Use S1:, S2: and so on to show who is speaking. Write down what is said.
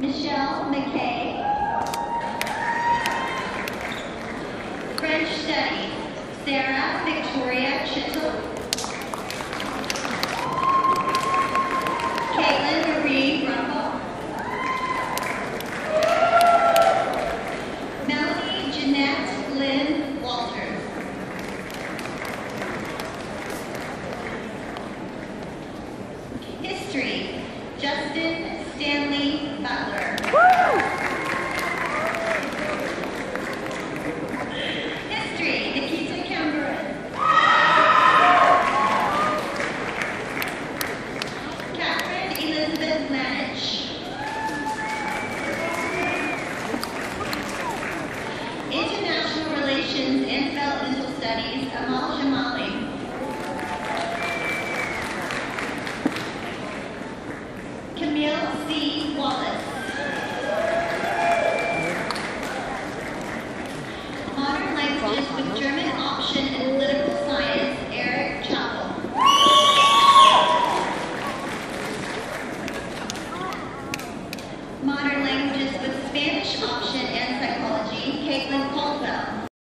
S1: Michelle McKay. French Studies, Sarah Victoria Chittle. Caitlin Marie Rumpel. Melanie Jeanette Lynn Walters. History, Justin Stanley Lanich. International Relations and Developmental Studies, Amal Jamali. Camille C. Wallace. Modern Languages with German Option and Political Modern Languages with Spanish Option